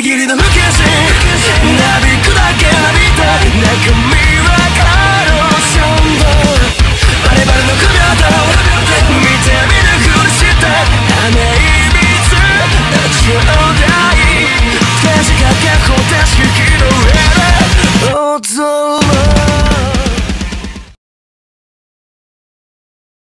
ギリの無形心なびくだけなびた中身はカー。ロー。ションだバレバレの首当たろう見て見ぬふりして雨水ちょうだい手仕掛け方程式の上で踊る